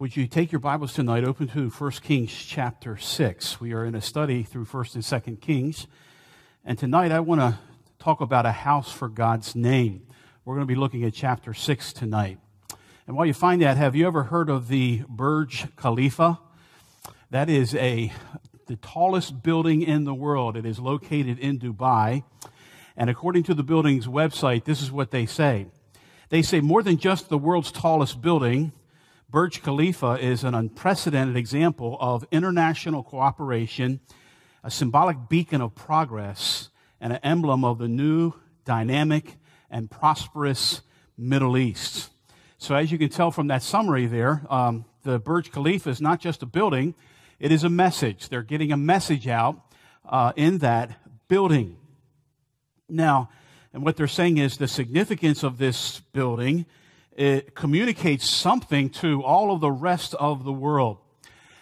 Would you take your Bibles tonight, open to 1 Kings chapter 6. We are in a study through 1st and 2nd Kings. And tonight I want to talk about a house for God's name. We're going to be looking at chapter 6 tonight. And while you find that, have you ever heard of the Burj Khalifa? That is a the tallest building in the world. It is located in Dubai. And according to the building's website, this is what they say. They say more than just the world's tallest building, Burj Khalifa is an unprecedented example of international cooperation, a symbolic beacon of progress, and an emblem of the new, dynamic, and prosperous Middle East. So, as you can tell from that summary there, um, the Burj Khalifa is not just a building, it is a message. They're getting a message out uh, in that building. Now, and what they're saying is the significance of this building it communicates something to all of the rest of the world.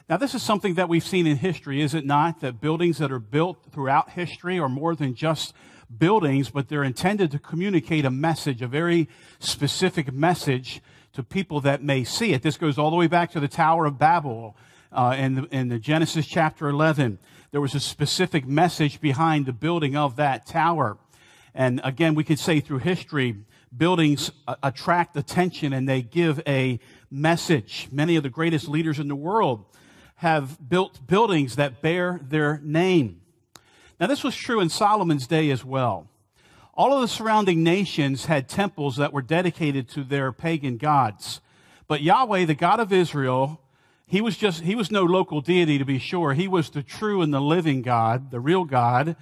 Now, this is something that we've seen in history, is it not? That buildings that are built throughout history are more than just buildings, but they're intended to communicate a message, a very specific message to people that may see it. This goes all the way back to the Tower of Babel uh, in, the, in the Genesis chapter 11. There was a specific message behind the building of that tower. And again, we could say through history, buildings attract attention and they give a message. Many of the greatest leaders in the world have built buildings that bear their name. Now, this was true in Solomon's day as well. All of the surrounding nations had temples that were dedicated to their pagan gods. But Yahweh, the God of Israel, he was just, he was no local deity to be sure. He was the true and the living God, the real God.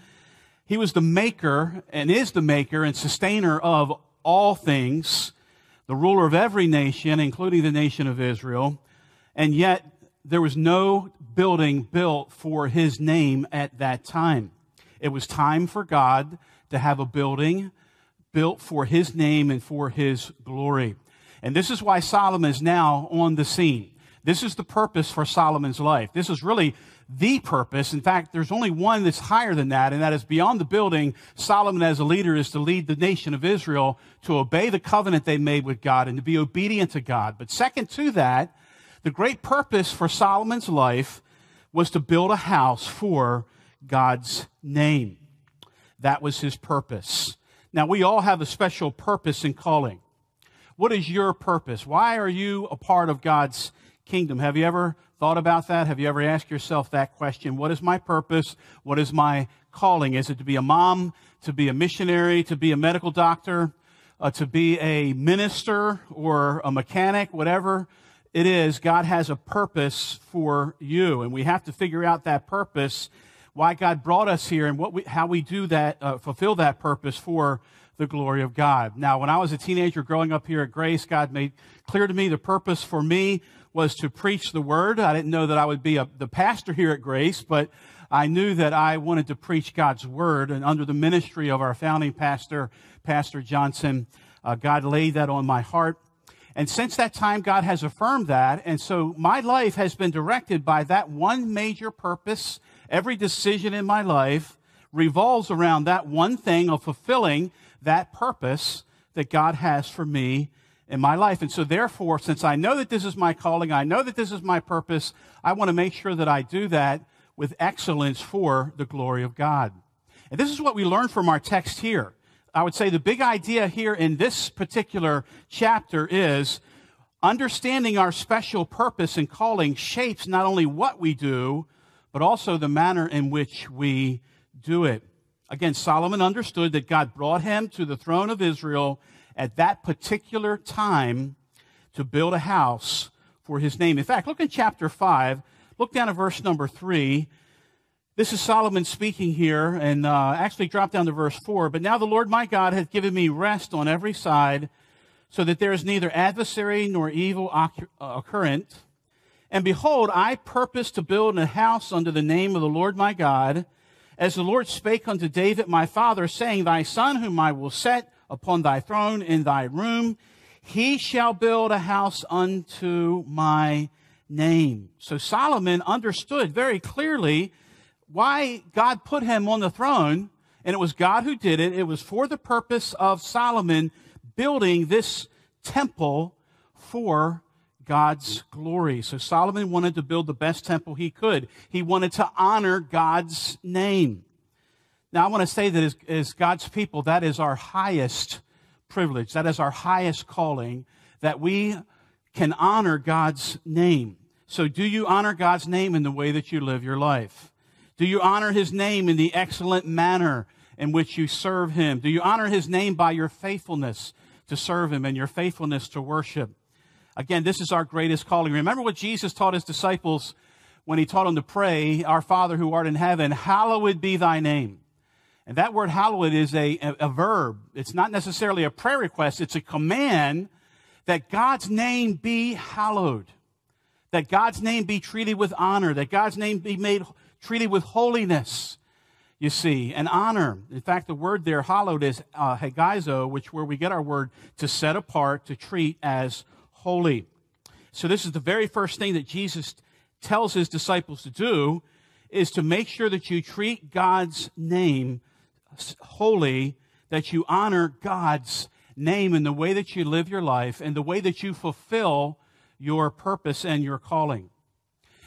He was the maker and is the maker and sustainer of all things, the ruler of every nation, including the nation of Israel, and yet there was no building built for his name at that time. It was time for God to have a building built for his name and for his glory. And this is why Solomon is now on the scene. This is the purpose for Solomon's life. This is really the purpose. In fact, there's only one that's higher than that, and that is beyond the building. Solomon, as a leader, is to lead the nation of Israel to obey the covenant they made with God and to be obedient to God. But second to that, the great purpose for Solomon's life was to build a house for God's name. That was his purpose. Now, we all have a special purpose and calling. What is your purpose? Why are you a part of God's kingdom? Have you ever thought about that? Have you ever asked yourself that question? What is my purpose? What is my calling? Is it to be a mom, to be a missionary, to be a medical doctor, uh, to be a minister or a mechanic, whatever it is? God has a purpose for you, and we have to figure out that purpose, why God brought us here, and what we, how we do that, uh, fulfill that purpose for the glory of God. Now, when I was a teenager growing up here at Grace, God made clear to me the purpose for me was to preach the word. I didn't know that I would be a, the pastor here at Grace, but I knew that I wanted to preach God's word. And under the ministry of our founding pastor, Pastor Johnson, uh, God laid that on my heart. And since that time, God has affirmed that. And so my life has been directed by that one major purpose. Every decision in my life revolves around that one thing of fulfilling that purpose that God has for me in my life. And so, therefore, since I know that this is my calling, I know that this is my purpose, I want to make sure that I do that with excellence for the glory of God. And this is what we learn from our text here. I would say the big idea here in this particular chapter is understanding our special purpose and calling shapes not only what we do, but also the manner in which we do it. Again, Solomon understood that God brought him to the throne of Israel at that particular time to build a house for his name. In fact, look in chapter 5. Look down at verse number 3. This is Solomon speaking here, and uh, actually drop down to verse 4. But now the Lord my God hath given me rest on every side, so that there is neither adversary nor evil occurrent. And behold, I purpose to build a house under the name of the Lord my God, as the Lord spake unto David my father, saying, Thy son whom I will set upon thy throne in thy room. He shall build a house unto my name. So Solomon understood very clearly why God put him on the throne, and it was God who did it. It was for the purpose of Solomon building this temple for God's glory. So Solomon wanted to build the best temple he could. He wanted to honor God's name. Now, I want to say that as, as God's people, that is our highest privilege. That is our highest calling, that we can honor God's name. So, do you honor God's name in the way that you live your life? Do you honor his name in the excellent manner in which you serve him? Do you honor his name by your faithfulness to serve him and your faithfulness to worship? Again, this is our greatest calling. Remember what Jesus taught his disciples when he taught them to pray, Our Father who art in heaven, hallowed be thy name. And that word hallowed is a, a, a, verb. It's not necessarily a prayer request. It's a command that God's name be hallowed. That God's name be treated with honor. That God's name be made, treated with holiness. You see, and honor. In fact, the word there, hallowed, is uh, which where we get our word to set apart, to treat as holy. So this is the very first thing that Jesus tells his disciples to do is to make sure that you treat God's name holy, that you honor God's name in the way that you live your life and the way that you fulfill your purpose and your calling.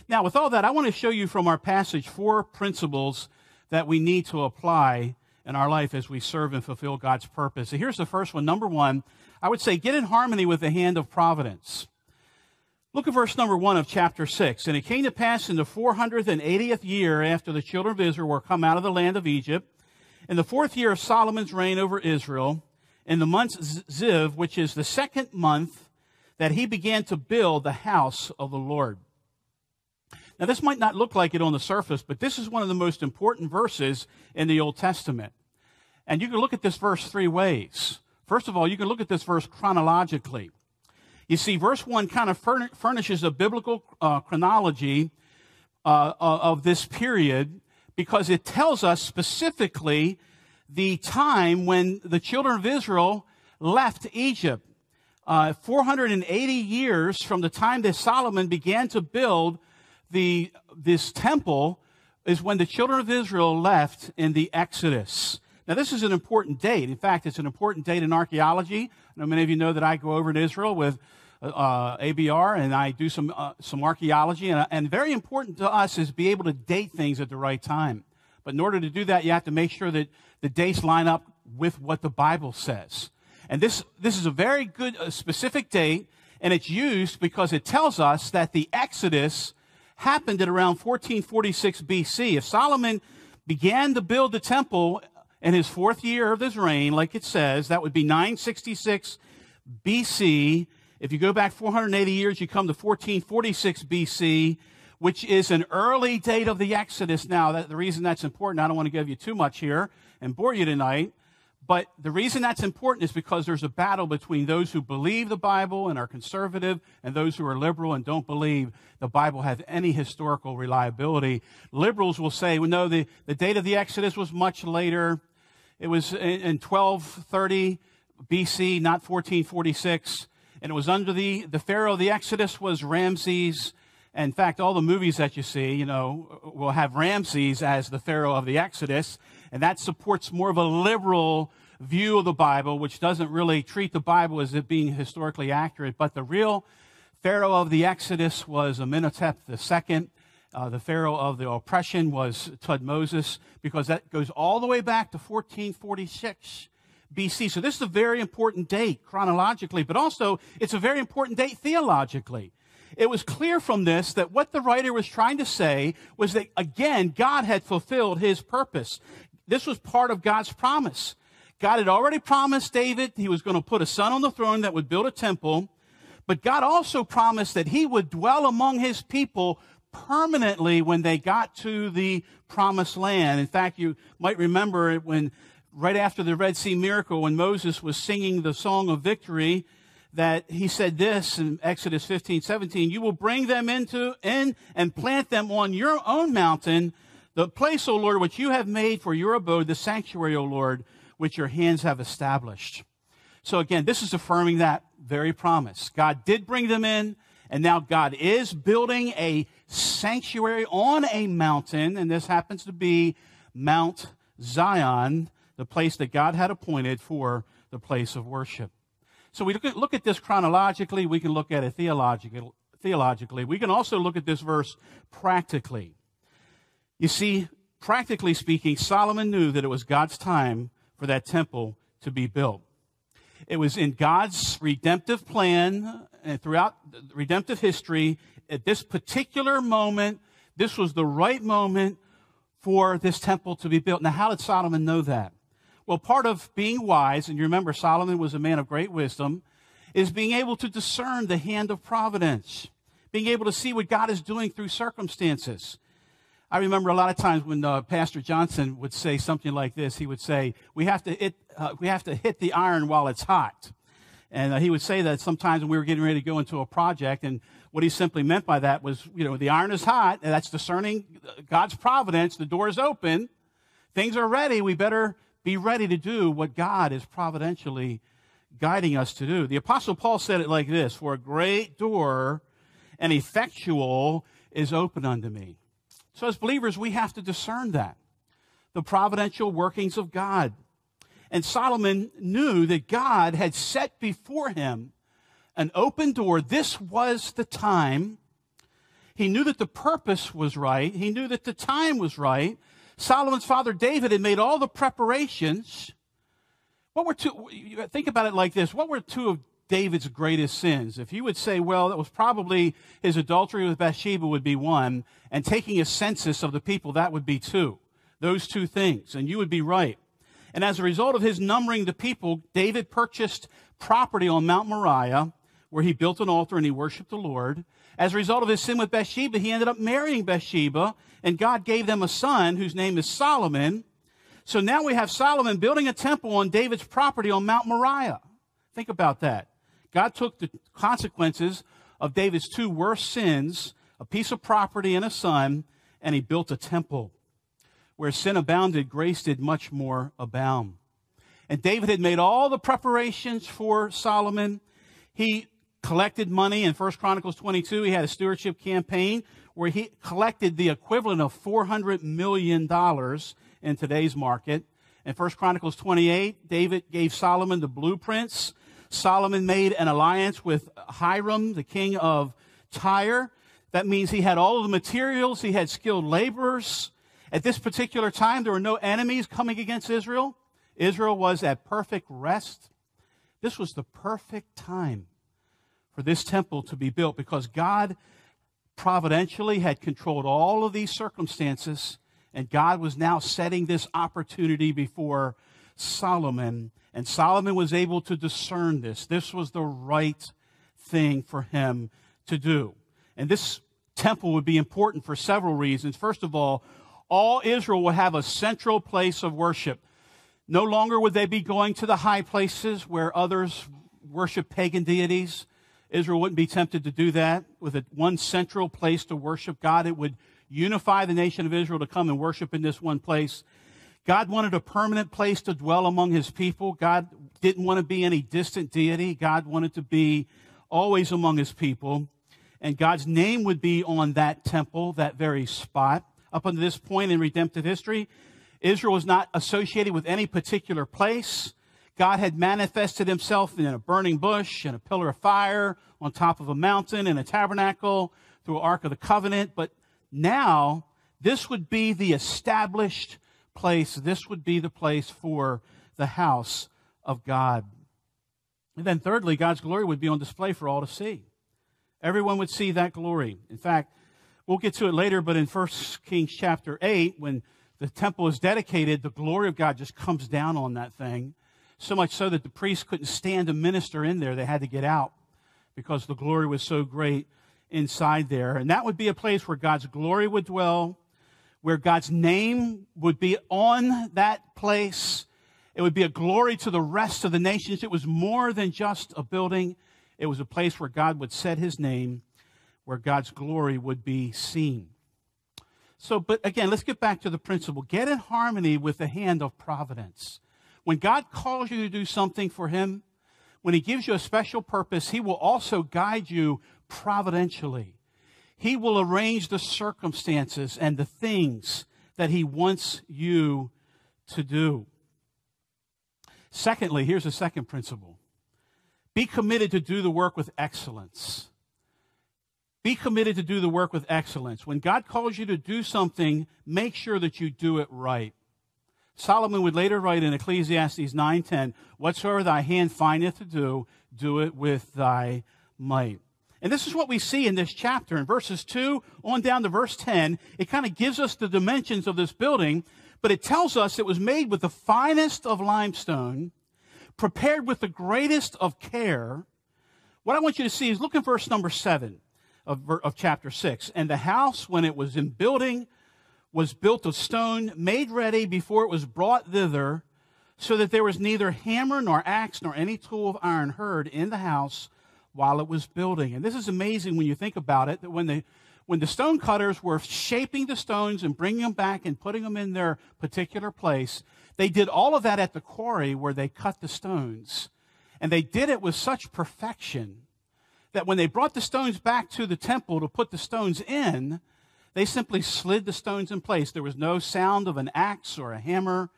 Now, with all that, I want to show you from our passage four principles that we need to apply in our life as we serve and fulfill God's purpose. So here's the first one. Number one, I would say get in harmony with the hand of providence. Look at verse number one of chapter six. And it came to pass in the 480th year after the children of Israel were come out of the land of Egypt in the fourth year of Solomon's reign over Israel, in the month Ziv, which is the second month, that he began to build the house of the Lord. Now, this might not look like it on the surface, but this is one of the most important verses in the Old Testament. And you can look at this verse three ways. First of all, you can look at this verse chronologically. You see, verse 1 kind of furnishes a biblical uh, chronology uh, of this period because it tells us specifically the time when the children of Israel left Egypt. Uh, 480 years from the time that Solomon began to build the, this temple is when the children of Israel left in the Exodus. Now, this is an important date. In fact, it's an important date in archaeology. I know many of you know that I go over to Israel with uh, ABR and I do some, uh, some archaeology. And, and very important to us is be able to date things at the right time. But in order to do that, you have to make sure that the dates line up with what the Bible says. And this, this is a very good, uh, specific date, and it's used because it tells us that the Exodus happened at around 1446 BC. If Solomon began to build the temple in his fourth year of his reign, like it says, that would be 966 BC. If you go back 480 years, you come to 1446 BC, which is an early date of the Exodus. Now, that, the reason that's important, I don't want to give you too much here and bore you tonight, but the reason that's important is because there's a battle between those who believe the Bible and are conservative and those who are liberal and don't believe the Bible has any historical reliability. Liberals will say, well, no, the, the date of the Exodus was much later. It was in, in 1230 BC, not 1446 and it was under the, the Pharaoh the Exodus was Ramses. In fact, all the movies that you see, you know, will have Ramses as the Pharaoh of the Exodus, and that supports more of a liberal view of the Bible, which doesn't really treat the Bible as it being historically accurate. But the real Pharaoh of the Exodus was Amenhotep II. Uh, the Pharaoh of the oppression was Thutmose, because that goes all the way back to 1446 BC. So this is a very important date chronologically, but also it's a very important date theologically. It was clear from this that what the writer was trying to say was that, again, God had fulfilled his purpose. This was part of God's promise. God had already promised David he was going to put a son on the throne that would build a temple, but God also promised that he would dwell among his people permanently when they got to the promised land. In fact, you might remember it when right after the Red Sea miracle, when Moses was singing the song of victory, that he said this in Exodus 15, 17, you will bring them into, in and plant them on your own mountain, the place, O Lord, which you have made for your abode, the sanctuary, O Lord, which your hands have established. So again, this is affirming that very promise. God did bring them in, and now God is building a sanctuary on a mountain, and this happens to be Mount Zion, the place that God had appointed for the place of worship. So we look at, look at this chronologically, we can look at it theologically, theologically. We can also look at this verse practically. You see, practically speaking, Solomon knew that it was God's time for that temple to be built. It was in God's redemptive plan and throughout redemptive history. At this particular moment, this was the right moment for this temple to be built. Now, how did Solomon know that? Well, part of being wise, and you remember Solomon was a man of great wisdom, is being able to discern the hand of providence, being able to see what God is doing through circumstances. I remember a lot of times when uh, Pastor Johnson would say something like this. He would say, "We have to hit, uh, we have to hit the iron while it's hot," and uh, he would say that sometimes when we were getting ready to go into a project, and what he simply meant by that was, you know, the iron is hot, and that's discerning God's providence. The door is open, things are ready. We better be ready to do what God is providentially guiding us to do. The Apostle Paul said it like this For a great door and effectual is open unto me. So, as believers, we have to discern that the providential workings of God. And Solomon knew that God had set before him an open door. This was the time. He knew that the purpose was right. He knew that the time was right. Solomon's father David had made all the preparations. What were two, think about it like this. What were two of David's greatest sins? If you would say, well, that was probably his adultery with Bathsheba would be one, and taking a census of the people, that would be two. Those two things. And you would be right. And as a result of his numbering the people, David purchased property on Mount Moriah, where he built an altar and he worshiped the Lord. As a result of his sin with Bathsheba, he ended up marrying Bathsheba, and God gave them a son whose name is Solomon. So now we have Solomon building a temple on David's property on Mount Moriah. Think about that. God took the consequences of David's two worst sins, a piece of property and a son, and he built a temple. Where sin abounded, grace did much more abound. And David had made all the preparations for Solomon. He collected money in 1 Chronicles 22. He had a stewardship campaign where he collected the equivalent of $400 million in today's market. In 1 Chronicles 28, David gave Solomon the blueprints. Solomon made an alliance with Hiram, the king of Tyre. That means he had all of the materials, he had skilled laborers. At this particular time, there were no enemies coming against Israel. Israel was at perfect rest. This was the perfect time for this temple to be built because God providentially had controlled all of these circumstances, and God was now setting this opportunity before Solomon. And Solomon was able to discern this. This was the right thing for him to do. And this temple would be important for several reasons. First of all, all Israel would have a central place of worship. No longer would they be going to the high places where others worship pagan deities. Israel wouldn't be tempted to do that with a, one central place to worship God. It would unify the nation of Israel to come and worship in this one place. God wanted a permanent place to dwell among his people. God didn't want to be any distant deity. God wanted to be always among his people. And God's name would be on that temple, that very spot. Up until this point in redemptive history, Israel was not associated with any particular place. God had manifested himself in a burning bush and a pillar of fire on top of a mountain and a tabernacle through an Ark of the Covenant. But now, this would be the established place. This would be the place for the house of God. And then, thirdly, God's glory would be on display for all to see. Everyone would see that glory. In fact, we'll get to it later, but in 1 Kings chapter 8, when the temple is dedicated, the glory of God just comes down on that thing so much so that the priests couldn't stand to minister in there. They had to get out because the glory was so great inside there. And that would be a place where God's glory would dwell, where God's name would be on that place. It would be a glory to the rest of the nations. It was more than just a building. It was a place where God would set his name, where God's glory would be seen. So, but again, let's get back to the principle. Get in harmony with the hand of providence. When God calls you to do something for Him, when He gives you a special purpose, He will also guide you providentially. He will arrange the circumstances and the things that He wants you to do. Secondly, here's a second principle Be committed to do the work with excellence. Be committed to do the work with excellence. When God calls you to do something, make sure that you do it right. Solomon would later write in Ecclesiastes 9:10, "Whatsoever thy hand findeth to do, do it with thy might." And this is what we see in this chapter. In verses 2 on down to verse 10, it kind of gives us the dimensions of this building, but it tells us it was made with the finest of limestone, prepared with the greatest of care. What I want you to see is look at verse number 7 of, of chapter 6. And the house, when it was in building, was built of stone, made ready before it was brought thither, so that there was neither hammer nor axe nor any tool of iron heard in the house while it was building. And this is amazing when you think about it, that when the when the stone cutters were shaping the stones and bringing them back and putting them in their particular place, they did all of that at the quarry where they cut the stones. And they did it with such perfection that when they brought the stones back to the temple to put the stones in, they simply slid the stones in place. There was no sound of an axe or a hammer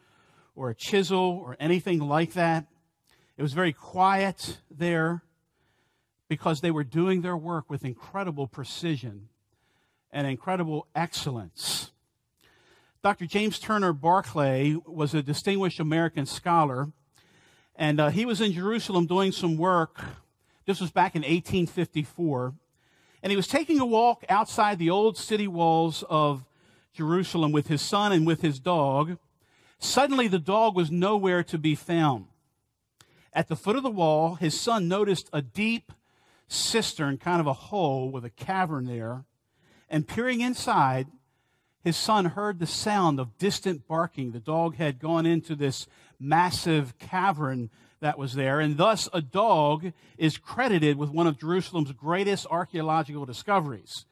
or a chisel or anything like that. It was very quiet there because they were doing their work with incredible precision and incredible excellence. Dr. James Turner Barclay was a distinguished American scholar, and uh, he was in Jerusalem doing some work this was back in 1854. And he was taking a walk outside the old city walls of Jerusalem with his son and with his dog. Suddenly, the dog was nowhere to be found. At the foot of the wall, his son noticed a deep cistern, kind of a hole with a cavern there. And peering inside, his son heard the sound of distant barking. The dog had gone into this massive cavern that was there, and thus a dog is credited with one of Jerusalem's greatest archaeological discoveries.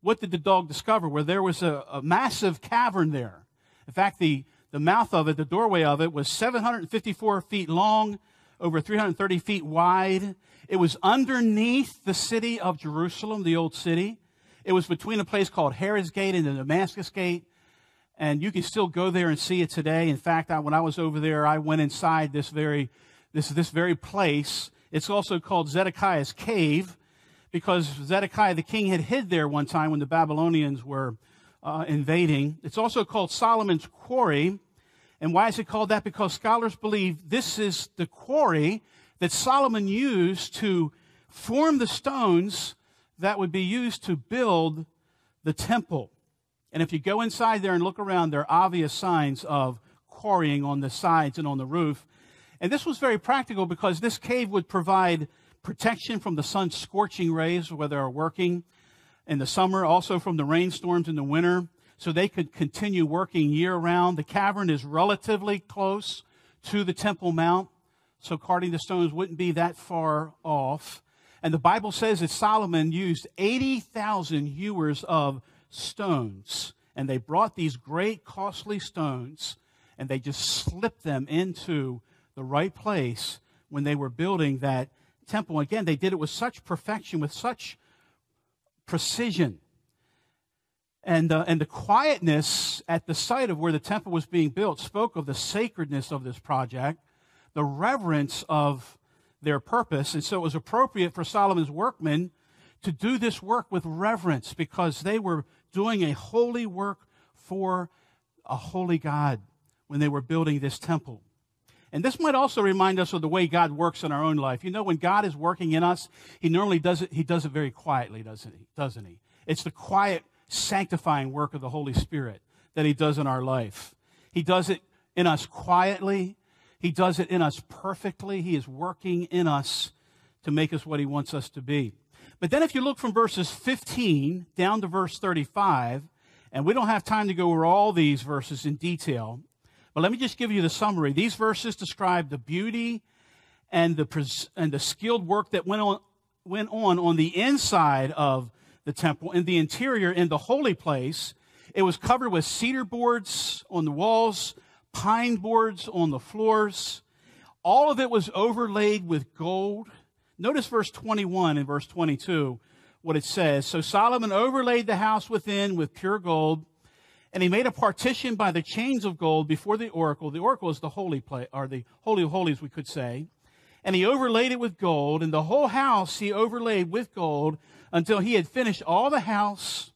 What did the dog discover? Well, there was a, a massive cavern there. In fact, the, the mouth of it, the doorway of it, was 754 feet long, over 330 feet wide. It was underneath the city of Jerusalem, the old city. It was between a place called Herod's Gate and the Damascus Gate. And you can still go there and see it today. In fact, I, when I was over there, I went inside this very this, is this very place. It's also called Zedekiah's cave because Zedekiah the king had hid there one time when the Babylonians were uh, invading. It's also called Solomon's quarry. And why is it called that? Because scholars believe this is the quarry that Solomon used to form the stones that would be used to build the temple. And if you go inside there and look around, there are obvious signs of quarrying on the sides and on the roof. And this was very practical because this cave would provide protection from the sun's scorching rays where they are working in the summer, also from the rainstorms in the winter, so they could continue working year round. The cavern is relatively close to the Temple Mount, so carting the stones wouldn't be that far off. And the Bible says that Solomon used 80,000 hewers of stones. And they brought these great costly stones and they just slipped them into the right place when they were building that temple. Again, they did it with such perfection, with such precision. And, uh, and the quietness at the site of where the temple was being built spoke of the sacredness of this project, the reverence of their purpose. And so it was appropriate for Solomon's workmen to do this work with reverence because they were doing a holy work for a holy God when they were building this temple. And this might also remind us of the way God works in our own life. You know, when God is working in us, He normally does it, He does it very quietly, doesn't He? Doesn't He? It's the quiet, sanctifying work of the Holy Spirit that He does in our life. He does it in us quietly. He does it in us perfectly. He is working in us to make us what He wants us to be. But then if you look from verses 15 down to verse 35, and we don't have time to go over all these verses in detail, but let me just give you the summary. These verses describe the beauty and the, and the skilled work that went on, went on on the inside of the temple, in the interior, in the holy place. It was covered with cedar boards on the walls, pine boards on the floors. All of it was overlaid with gold. Notice verse 21 and verse 22, what it says. So Solomon overlaid the house within with pure gold and he made a partition by the chains of gold before the oracle. The oracle is the holy place, or the holy of holies, we could say. and he overlaid it with gold, and the whole house he overlaid with gold until he had finished all the house,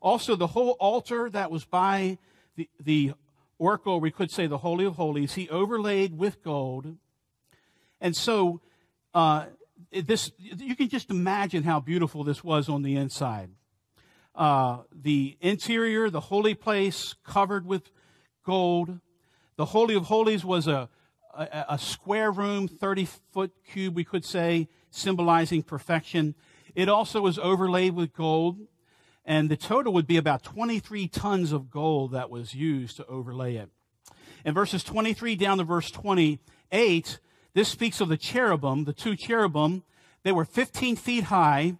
also the whole altar that was by the, the oracle, we could say the Holy of Holies, he overlaid with gold. And so, uh, this, you can just imagine how beautiful this was on the inside. Uh, the interior, the holy place covered with gold. The Holy of Holies was a, a, a square room, 30 foot cube, we could say, symbolizing perfection. It also was overlaid with gold, and the total would be about 23 tons of gold that was used to overlay it. In verses 23 down to verse 28, this speaks of the cherubim, the two cherubim. They were 15 feet high,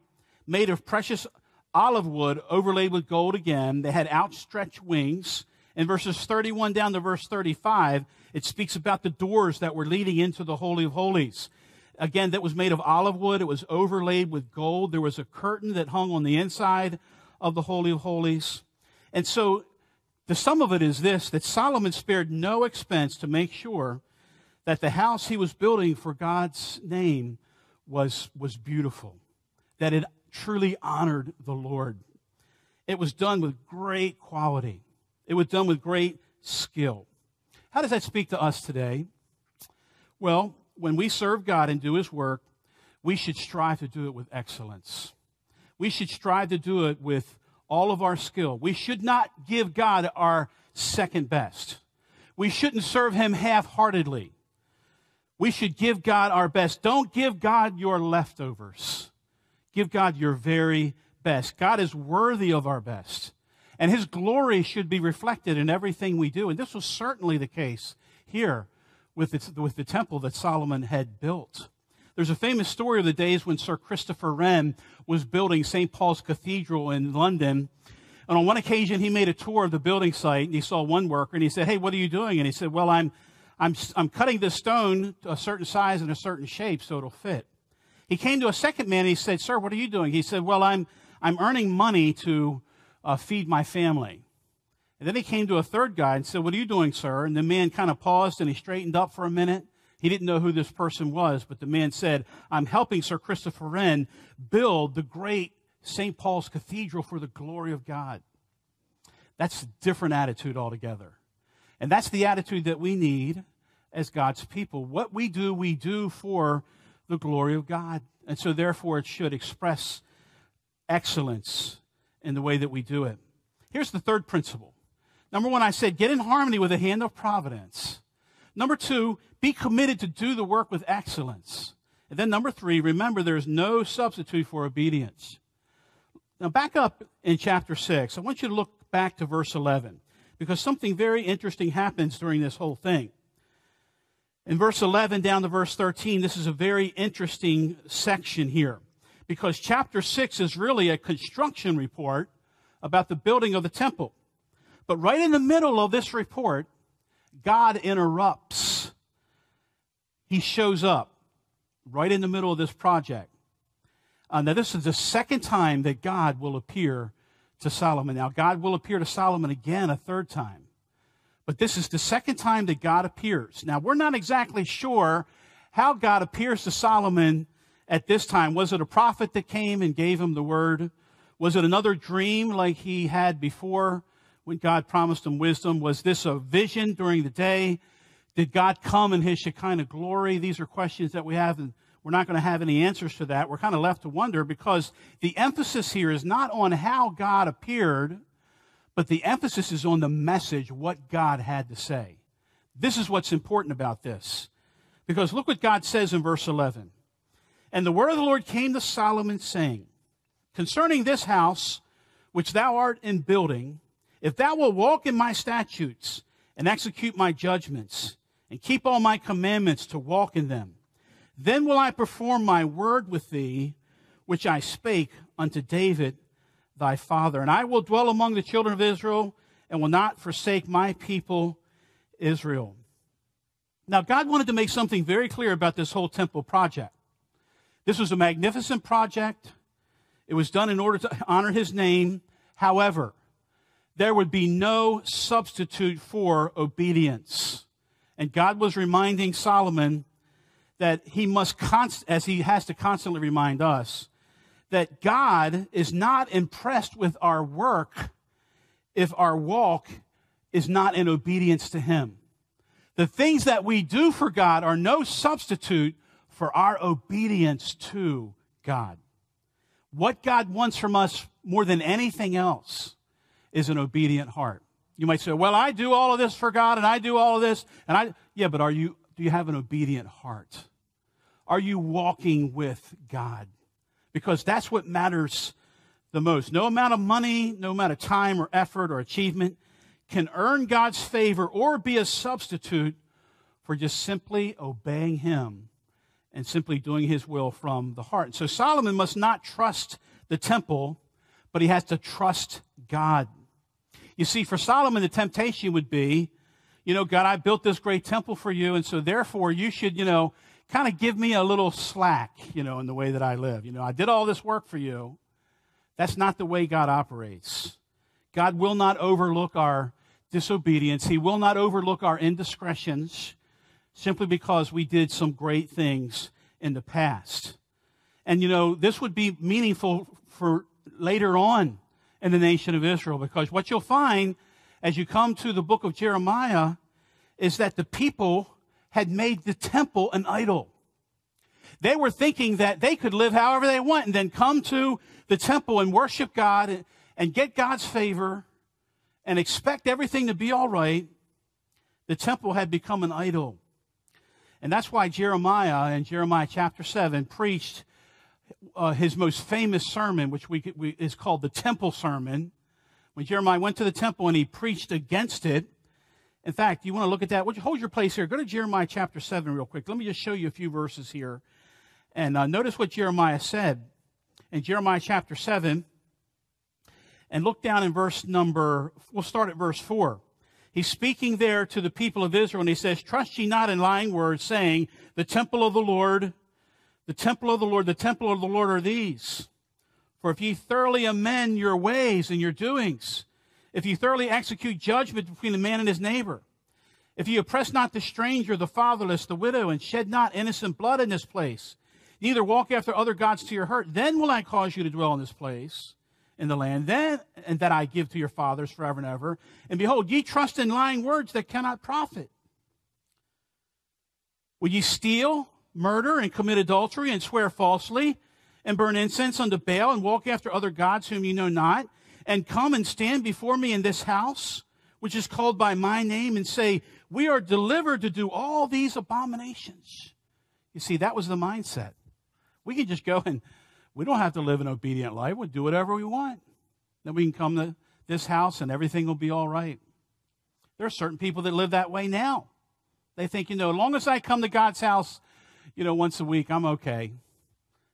made of precious olive wood overlaid with gold again. They had outstretched wings. In verses 31 down to verse 35, it speaks about the doors that were leading into the Holy of Holies. Again, that was made of olive wood. It was overlaid with gold. There was a curtain that hung on the inside of the Holy of Holies. And so the sum of it is this that Solomon spared no expense to make sure that the house he was building for God's name was, was beautiful, that it truly honored the Lord. It was done with great quality, it was done with great skill. How does that speak to us today? Well, when we serve God and do His work, we should strive to do it with excellence. We should strive to do it with all of our skill. We should not give God our second best. We shouldn't serve Him half heartedly. We should give God our best. Don't give God your leftovers. Give God your very best. God is worthy of our best. And his glory should be reflected in everything we do. And this was certainly the case here with the, with the temple that Solomon had built. There's a famous story of the days when Sir Christopher Wren was building St. Paul's Cathedral in London. And on one occasion, he made a tour of the building site and he saw one worker and he said, Hey, what are you doing? And he said, Well, I'm, I'm, I'm cutting this stone to a certain size and a certain shape so it'll fit. He came to a second man and he said, Sir, what are you doing? He said, Well, I'm, I'm earning money to uh, feed my family. And then he came to a third guy and said, What are you doing, sir? And the man kind of paused and he straightened up for a minute. He didn't know who this person was, but the man said, I'm helping Sir Christopher Wren build the great St. Paul's Cathedral for the glory of God. That's a different attitude altogether. And that's the attitude that we need as God's people. What we do, we do for the glory of God. And so, therefore, it should express excellence in the way that we do it. Here's the third principle. Number one, I said, get in harmony with the hand of providence. Number two, be committed to do the work with excellence. And then number three, remember there is no substitute for obedience. Now, back up in chapter 6, I want you to look back to verse 11 because something very interesting happens during this whole thing. In verse 11 down to verse 13, this is a very interesting section here because chapter 6 is really a construction report about the building of the temple. But right in the middle of this report, God interrupts. He shows up right in the middle of this project. Uh, now, this is the second time that God will appear to Solomon. Now, God will appear to Solomon again a third time. But this is the second time that God appears. Now, we're not exactly sure how God appears to Solomon at this time. Was it a prophet that came and gave him the word? Was it another dream like he had before when God promised him wisdom? Was this a vision during the day? Did God come in his Shekinah glory? These are questions that we have, and we're not going to have any answers to that. We're kind of left to wonder because the emphasis here is not on how God appeared but the emphasis is on the message, what God had to say. This is what's important about this. Because look what God says in verse 11. And the word of the Lord came to Solomon, saying, Concerning this house which thou art in building, if thou wilt walk in my statutes and execute my judgments and keep all my commandments to walk in them, then will I perform my word with thee, which I spake unto David thy father. And I will dwell among the children of Israel and will not forsake my people Israel. Now, God wanted to make something very clear about this whole temple project. This was a magnificent project. It was done in order to honor his name. However, there would be no substitute for obedience. And God was reminding Solomon that he must, const- as he has to constantly remind us, that God is not impressed with our work if our walk is not in obedience to him. The things that we do for God are no substitute for our obedience to God. What God wants from us more than anything else is an obedient heart. You might say, well, I do all of this for God and I do all of this. And I, yeah, but are you, do you have an obedient heart? Are you walking with God? Because that's what matters the most. No amount of money, no amount of time or effort or achievement can earn God's favor or be a substitute for just simply obeying Him and simply doing His will from the heart. So Solomon must not trust the temple, but he has to trust God. You see, for Solomon, the temptation would be, you know, God, I built this great temple for you, and so therefore you should, you know, kind of give me a little slack, you know, in the way that I live. You know, I did all this work for you. That's not the way God operates. God will not overlook our disobedience. He will not overlook our indiscretions simply because we did some great things in the past. And you know, this would be meaningful for later on in the nation of Israel because what you'll find as you come to the book of Jeremiah is that the people had made the temple an idol. They were thinking that they could live however they want and then come to the temple and worship God and, and get God's favor and expect everything to be all right, the temple had become an idol. And that's why Jeremiah in Jeremiah chapter 7 preached uh, his most famous sermon, which we, we, is called the Temple Sermon. When Jeremiah went to the temple and he preached against it. In fact, you want to look at that? Would you hold your place here? Go to Jeremiah chapter 7 real quick. Let me just show you a few verses here. And uh, notice what Jeremiah said in Jeremiah chapter 7 and look down in verse number, we'll start at verse 4. He's speaking there to the people of Israel and he says, Trust ye not in lying words, saying, The temple of the Lord, the temple of the Lord, the temple of the Lord are these. For if ye thoroughly amend your ways and your doings, if you thoroughly execute judgment between the man and his neighbor, if you oppress not the stranger, the fatherless, the widow, and shed not innocent blood in this place, neither walk after other gods to your hurt, then will I cause you to dwell in this place in the land, then and that I give to your fathers forever and ever. And behold, ye trust in lying words that cannot profit. Will ye steal, murder, and commit adultery, and swear falsely, and burn incense unto Baal, and walk after other gods whom ye know not, and come and stand before me in this house, which is called by my name, and say, We are delivered to do all these abominations. You see, that was the mindset. We can just go and we don't have to live an obedient life. We'll do whatever we want. Then we can come to this house and everything will be all right. There are certain people that live that way now. They think, you know, as long as I come to God's house, you know, once a week, I'm okay.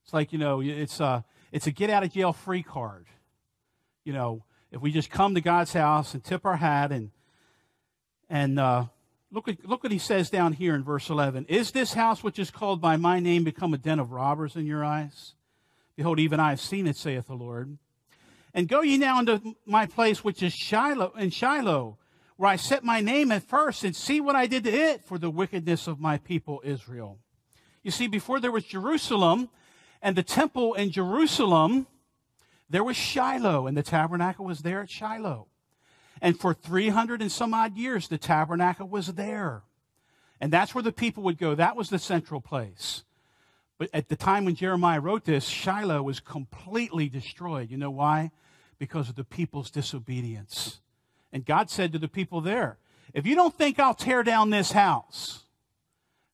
It's like, you know, it's a, it's a get out of jail free card. You know, if we just come to God's house and tip our hat and, and, uh, look, at, look what he says down here in verse 11. Is this house which is called by my name become a den of robbers in your eyes? Behold, even I have seen it, saith the Lord. And go ye now into my place, which is Shiloh, in Shiloh, where I set my name at first, and see what I did to it for the wickedness of my people Israel. You see, before there was Jerusalem and the temple in Jerusalem, there was Shiloh, and the tabernacle was there at Shiloh. And for 300 and some odd years, the tabernacle was there. And that's where the people would go. That was the central place. But at the time when Jeremiah wrote this, Shiloh was completely destroyed. You know why? Because of the people's disobedience. And God said to the people there, if you don't think I'll tear down this house,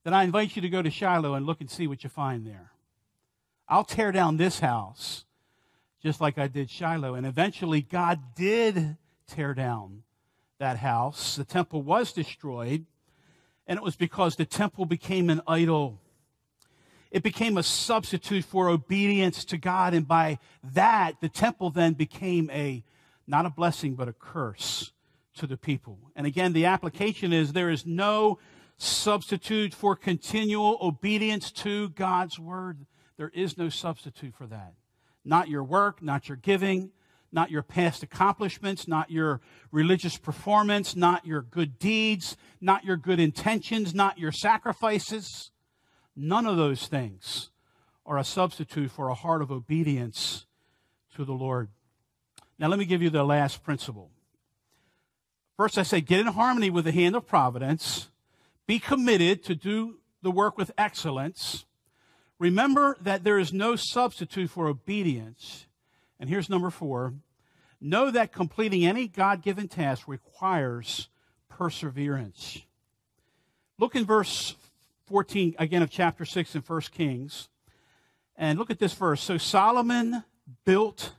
then I invite you to go to Shiloh and look and see what you find there. I'll tear down this house just like I did Shiloh. And eventually, God did tear down that house. The temple was destroyed, and it was because the temple became an idol. It became a substitute for obedience to God. And by that, the temple then became a, not a blessing, but a curse to the people. And again, the application is there is no substitute for continual obedience to God's word. There is no substitute for that. Not your work, not your giving, not your past accomplishments, not your religious performance, not your good deeds, not your good intentions, not your sacrifices. None of those things are a substitute for a heart of obedience to the Lord. Now, let me give you the last principle. First, I say get in harmony with the hand of providence, be committed to do the work with excellence. Remember that there is no substitute for obedience. And here's number four know that completing any God given task requires perseverance. Look in verse 14 again of chapter 6 in 1 Kings. And look at this verse. So Solomon built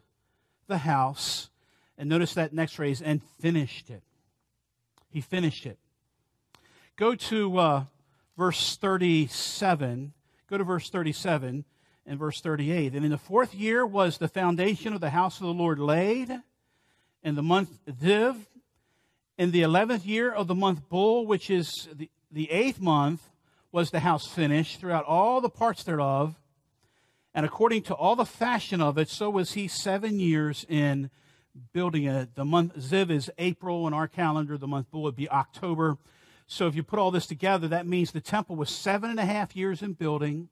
the house, and notice that next phrase, and finished it. He finished it. Go to uh, verse 37. Go to verse 37 and verse 38. And in the fourth year was the foundation of the house of the Lord laid, in the month Ziv, in the eleventh year of the month Bul, which is the, the eighth month, was the house finished throughout all the parts thereof. And according to all the fashion of it, so was he seven years in building it. The month Ziv is April in our calendar. The month Bul would be October. So if you put all this together, that means the temple was seven and a half years in building.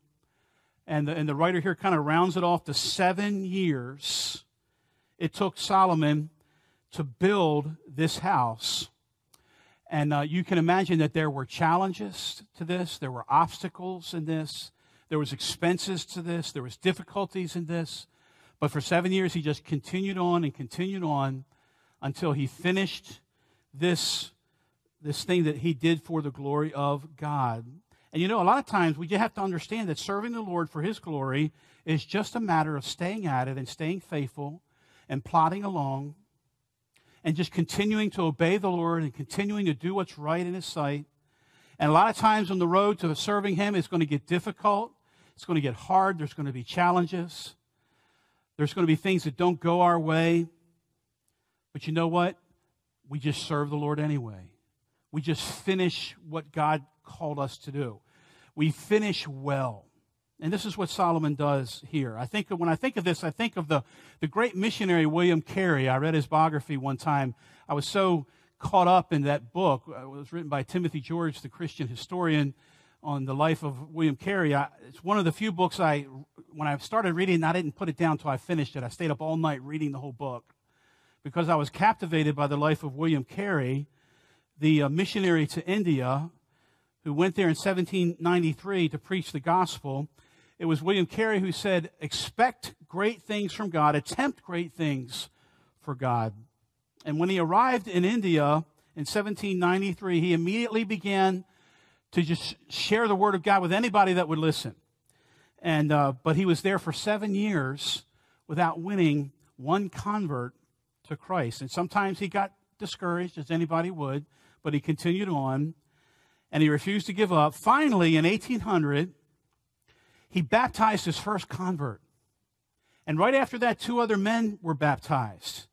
And the, and the writer here kind of rounds it off to seven years. It took Solomon to build this house. And uh, you can imagine that there were challenges to this, there were obstacles in this, there was expenses to this, there was difficulties in this. But for seven years, he just continued on and continued on until he finished this, this thing that he did for the glory of God. And you know, a lot of times we just have to understand that serving the Lord for his glory is just a matter of staying at it and staying faithful and plodding along and just continuing to obey the Lord and continuing to do what's right in His sight. And a lot of times on the road to serving Him, it's going to get difficult. It's going to get hard. There's going to be challenges. There's going to be things that don't go our way. But you know what? We just serve the Lord anyway. We just finish what God called us to do. We finish well. And this is what Solomon does here. I think when I think of this, I think of the, the great missionary William Carey. I read his biography one time. I was so caught up in that book. It was written by Timothy George, the Christian historian, on the life of William Carey. I, it's one of the few books I, when I started reading, I didn't put it down until I finished it. I stayed up all night reading the whole book because I was captivated by the life of William Carey, the uh, missionary to India who went there in 1793 to preach the gospel it was William Carey who said, expect great things from God, attempt great things for God. And when he arrived in India in 1793, he immediately began to just share the word of God with anybody that would listen. And, uh, but he was there for seven years without winning one convert to Christ. And sometimes he got discouraged, as anybody would, but he continued on and he refused to give up. Finally, in 1800, he baptized his first convert. And right after that, two other men were baptized.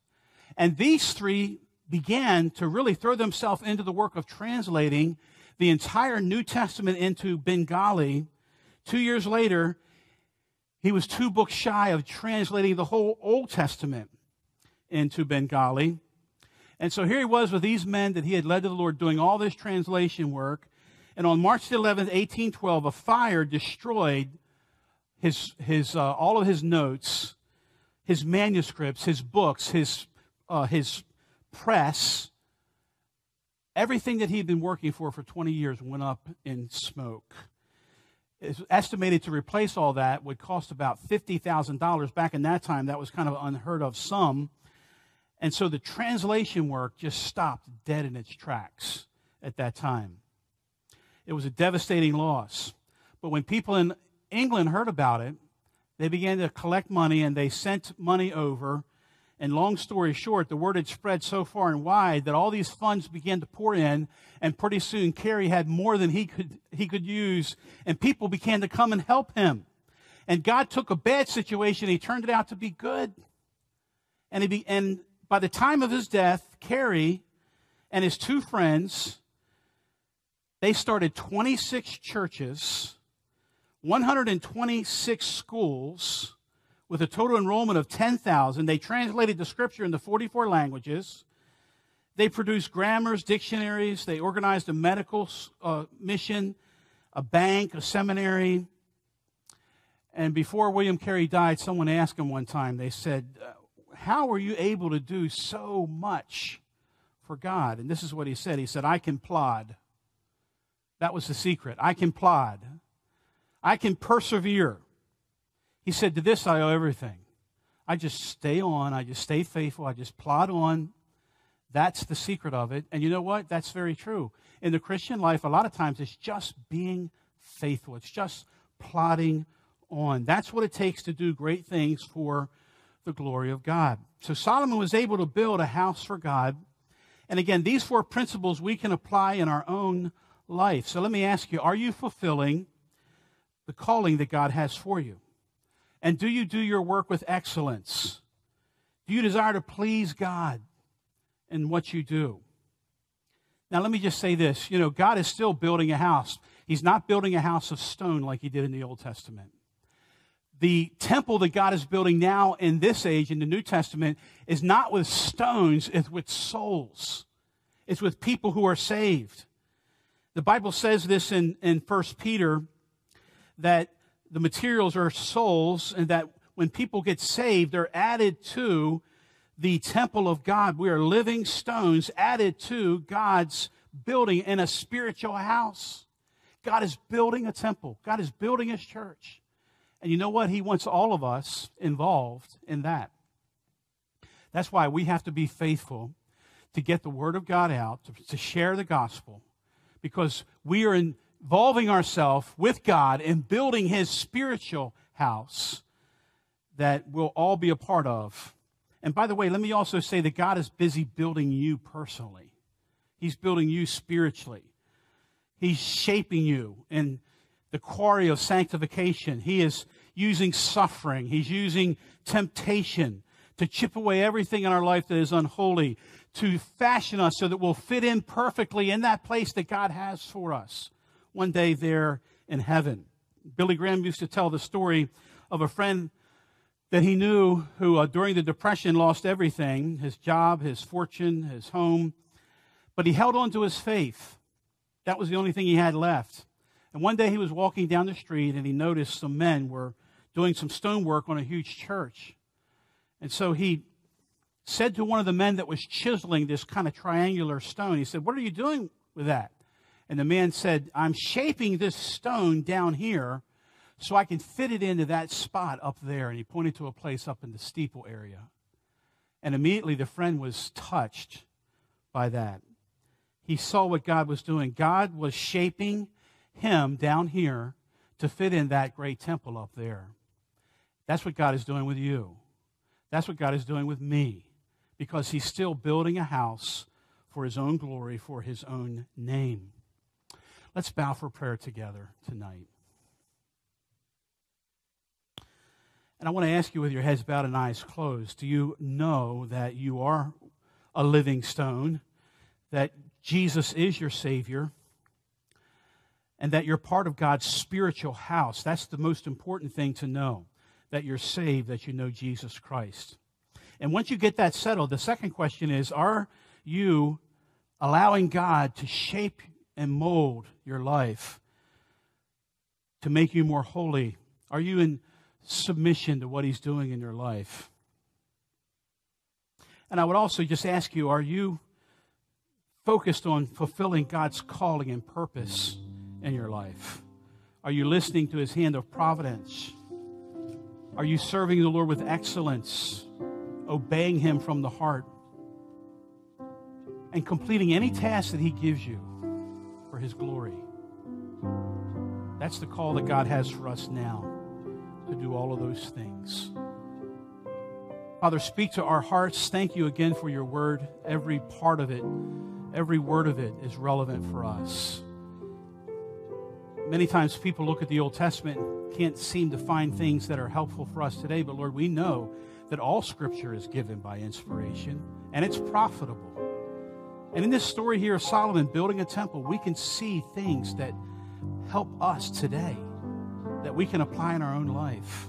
And these three began to really throw themselves into the work of translating the entire New Testament into Bengali. Two years later, he was two books shy of translating the whole Old Testament into Bengali. And so here he was with these men that he had led to the Lord doing all this translation work. And on March 11, 1812, a fire destroyed his, his, uh, all of his notes, his manuscripts, his books, his, uh, his press, everything that he'd been working for for 20 years went up in smoke. It's estimated to replace all that would cost about $50,000. Back in that time, that was kind of unheard of sum. And so the translation work just stopped dead in its tracks at that time. It was a devastating loss. But when people in England heard about it, they began to collect money and they sent money over. And long story short, the word had spread so far and wide that all these funds began to pour in, and pretty soon Carey had more than he could, he could use, and people began to come and help him. And God took a bad situation, he turned it out to be good. And, he be, and by the time of his death, Carey and his two friends, they started 26 churches 126 schools with a total enrollment of 10,000. They translated the scripture into 44 languages. They produced grammars, dictionaries. They organized a medical uh, mission. a bank, a seminary. And before William Carey died, someone asked him one time, they said, uh, How were you able to do so much for God? And this is what he said He said, I can plod. That was the secret. I can plod. I can persevere. He said, To this I owe everything. I just stay on. I just stay faithful. I just plod on. That's the secret of it. And you know what? That's very true. In the Christian life, a lot of times it's just being faithful, it's just plodding on. That's what it takes to do great things for the glory of God. So Solomon was able to build a house for God. And again, these four principles we can apply in our own life. So let me ask you are you fulfilling the calling that God has for you? And do you do your work with excellence? Do you desire to please God in what you do? Now, let me just say this. You know, God is still building a house. He's not building a house of stone like he did in the Old Testament. The temple that God is building now in this age, in the New Testament, is not with stones, it's with souls. It's with people who are saved. The Bible says this in, in 1 Peter that the materials are souls, and that when people get saved, they're added to the temple of God. We are living stones added to God's building in a spiritual house. God is building a temple, God is building his church. And you know what? He wants all of us involved in that. That's why we have to be faithful to get the word of God out, to, to share the gospel, because we are involving ourselves with God in building his spiritual house that we'll all be a part of. And by the way, let me also say that God is busy building you personally. He's building you spiritually. He's shaping you in the quarry of sanctification. He is using suffering. He's using temptation to chip away everything in our life that is unholy, to fashion us so that we'll fit in perfectly in that place that God has for us one day there in heaven. Billy Graham used to tell the story of a friend that he knew who, uh, during the Depression, lost everything his job, his fortune, his home. But he held on to his faith. That was the only thing he had left. And one day he was walking down the street and he noticed some men were doing some stonework on a huge church. And so he said to one of the men that was chiseling this kind of triangular stone, he said, What are you doing with that? And the man said, I'm shaping this stone down here so I can fit it into that spot up there. And he pointed to a place up in the steeple area. And immediately the friend was touched by that. He saw what God was doing. God was shaping him down here to fit in that great temple up there. That's what God is doing with you. That's what God is doing with me because he's still building a house for his own glory, for his own name. Let's bow for prayer together tonight. And I want to ask you, with your heads bowed and eyes closed, do you know that you are a living stone, that Jesus is your Savior, and that you're part of God's spiritual house? That's the most important thing to know that you're saved, that you know Jesus Christ. And once you get that settled, the second question is Are you allowing God to shape and mold your life to make you more holy? Are you in submission to what He's doing in your life? And I would also just ask you are you focused on fulfilling God's calling and purpose in your life? Are you listening to His hand of providence? Are you serving the Lord with excellence, obeying Him from the heart, and completing any task that He gives you? For his glory. That's the call that God has for us now to do all of those things. Father, speak to our hearts. Thank you again for your word. Every part of it, every word of it is relevant for us. Many times people look at the Old Testament and can't seem to find things that are helpful for us today, but Lord, we know that all scripture is given by inspiration and it's profitable. And in this story here of Solomon building a temple, we can see things that help us today that we can apply in our own life.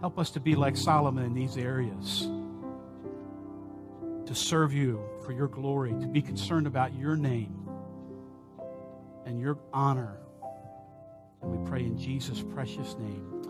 Help us to be like Solomon in these areas, to serve you for your glory, to be concerned about your name and your honor And we pray in Jesus' precious name.